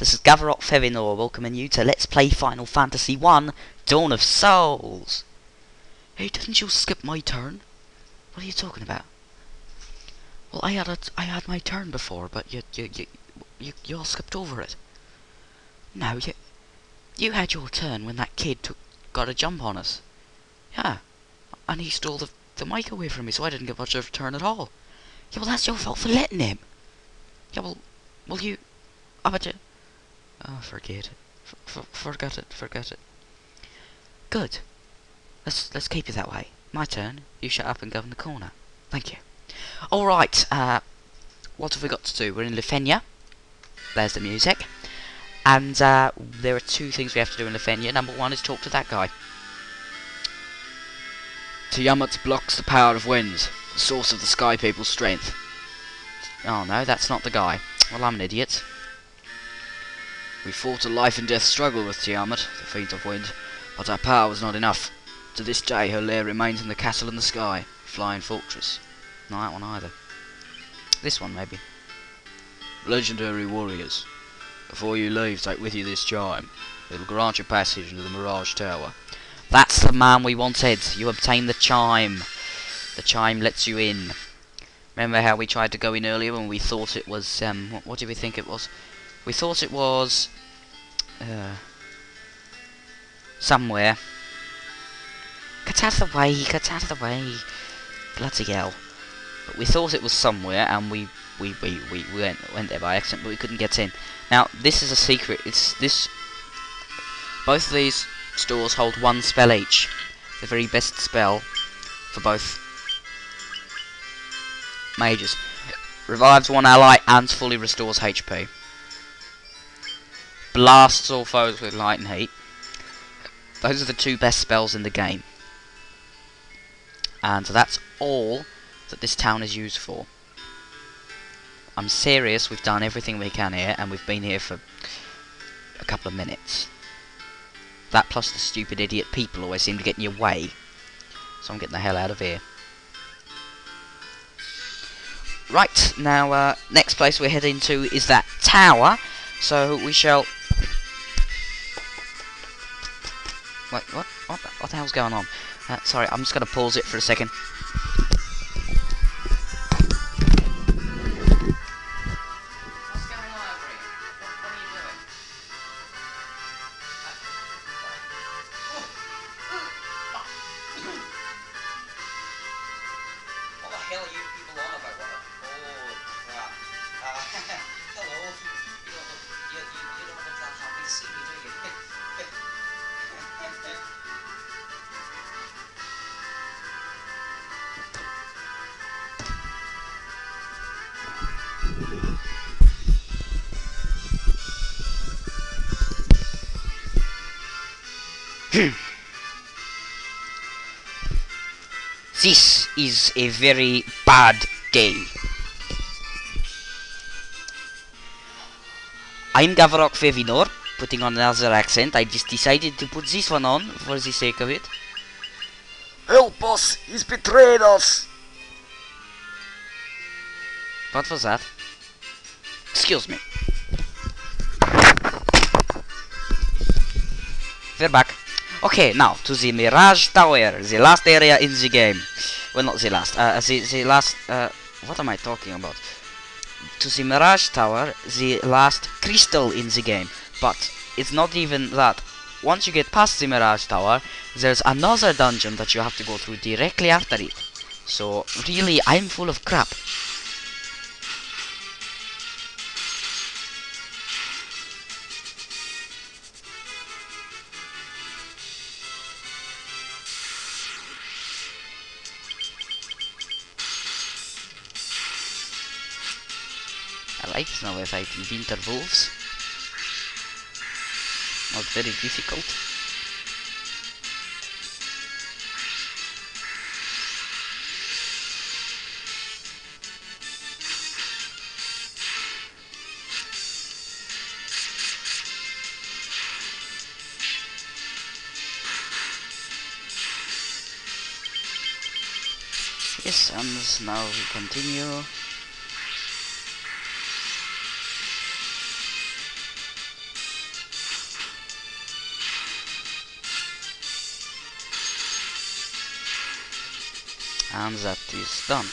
This is Gavaroc Ferinor welcoming you to Let's Play Final Fantasy 1 Dawn of Souls. Hey, didn't you skip my turn? What are you talking about? Well, I had a, I had my turn before, but you you you you, you all skipped over it. No, you you had your turn when that kid took got a jump on us. Yeah, and he stole the the mic away from me, so I didn't get much of a turn at all. Yeah, well, that's your fault for letting him. Yeah, well, well, you, I bet you. Oh, forget it. Forget it. Forget it. Good. Let's let's keep it that way. My turn. You shut up and go in the corner. Thank you. All right. Uh, what have we got to do? We're in Lufenia. There's the music. And uh, there are two things we have to do in Lufenia. Number one is talk to that guy. Tiamat blocks the power of winds, the source of the Sky People's strength. Oh no, that's not the guy. Well, I'm an idiot. We fought a life and death struggle with Tiamat, the Fiend of Wind, but our power was not enough. To this day, her lair remains in the castle in the sky, Flying Fortress. Not that one either. This one, maybe. Legendary warriors, before you leave, take with you this chime. It'll grant you passage into the Mirage Tower. That's the man we wanted. You obtain the chime. The chime lets you in. Remember how we tried to go in earlier when we thought it was, um, what, what did we think it was? We thought it was, uh, somewhere. Get out of the way, get out of the way. Bloody hell. But we thought it was somewhere and we, we, we, we went, went there by accident but we couldn't get in. Now, this is a secret. It's this, both of these stores hold one spell each. The very best spell for both mages. Revives one ally and fully restores HP. Blasts all foes with light and heat. Those are the two best spells in the game. And that's all that this town is used for. I'm serious, we've done everything we can here, and we've been here for a couple of minutes. That plus the stupid idiot people always seem to get in your way. So I'm getting the hell out of here. Right, now, uh, next place we're heading to is that tower. So we shall... what? The, what the hell's going on? Uh, sorry, I'm just going to pause it for a second. This is a very bad day. I'm Gavaroc Fevinor, putting on another accent. I just decided to put this one on for the sake of it. Help us! He's betrayed us! What was that? Excuse me. Okay, now to the Mirage Tower, the last area in the game. Well, not the last. Uh, the the last. Uh, what am I talking about? To the Mirage Tower, the last crystal in the game. But it's not even that. Once you get past the Mirage Tower, there's another dungeon that you have to go through directly after it. So really, I'm full of crap. Alright, now we're fighting winter wolves. Not very difficult. Yes, and now we continue. And that is done.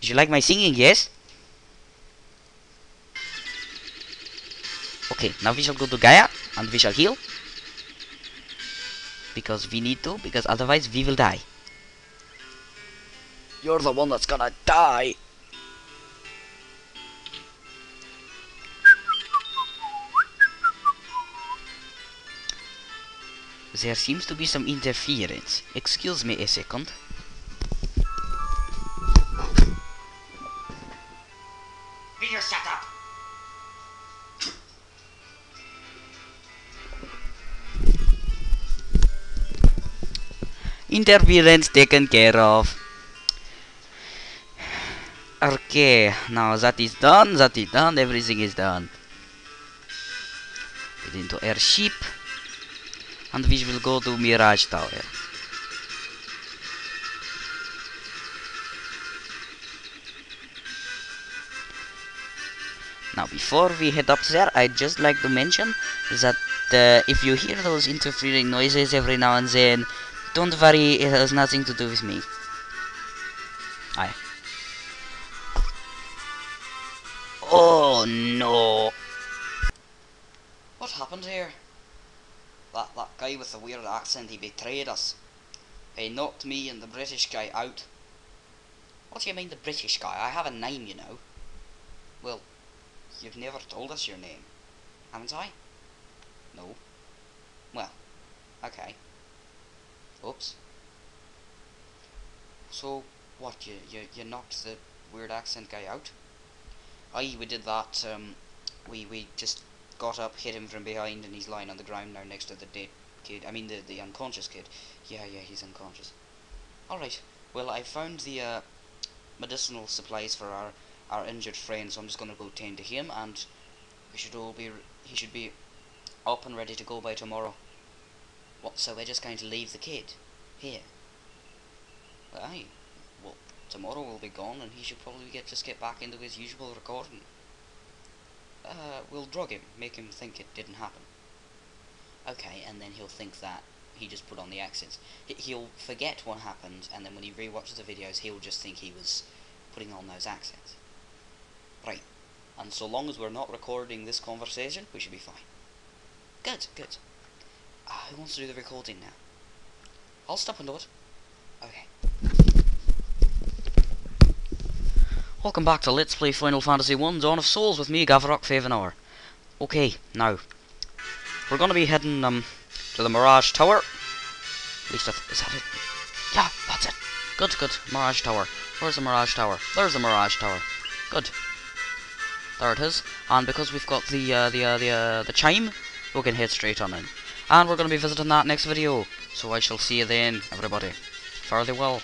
Did you like my singing, yes? Okay, now we shall go to Gaia and we shall heal because we need to because otherwise we will die You're the one that's gonna die. there seems to be some interference excuse me a second Will you shut up? Interference taken care of. Okay now that is done that is done everything is done. Get into airship and we will go to mirage tower. Now before we head up there i'd just like to mention that uh, if you hear those interfering noises every now and then don't worry, it has nothing to do with me. Aye. Oh no! What happened here? That that guy with the weird accent, he betrayed us. He knocked me and the British guy out. What do you mean the British guy? I have a name, you know. Well, you've never told us your name, haven't I? No. Well, okay. Oops. So, what, you, you, you knocked the weird accent guy out? Aye, we did that, um, we, we just got up, hit him from behind, and he's lying on the ground now next to the dead kid, I mean the, the unconscious kid. Yeah, yeah, he's unconscious. Alright, well, I found the, uh, medicinal supplies for our, our injured friend, so I'm just gonna go tend to him, and we should all be, he should be up and ready to go by tomorrow. What, so we're just going to leave the kid here? Well, tomorrow we'll be gone and he should probably get just get back into his usual recording. Uh, we'll drug him, make him think it didn't happen. Okay, and then he'll think that he just put on the accents. He- He'll forget what happened, and then when he rewatches the videos, he'll just think he was putting on those accents. Right. And so long as we're not recording this conversation, we should be fine. Good, good. Who wants to do the recording now? I'll stop and do it. Okay. Welcome back to Let's Play Final Fantasy 1 Dawn of Souls with me, Gavaroc Favenor. Okay, now, we're gonna be heading, um, to the Mirage Tower. At least, that, is that it? Yeah, that's it. Good, good. Mirage Tower. Where's the Mirage Tower? There's the Mirage Tower. Good. There it is. And because we've got the, uh, the, uh, the, uh, the chime, we can head straight on in. And we're gonna be visiting that next video. So I shall see you then, everybody. Fare thee well.